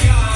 Yeah.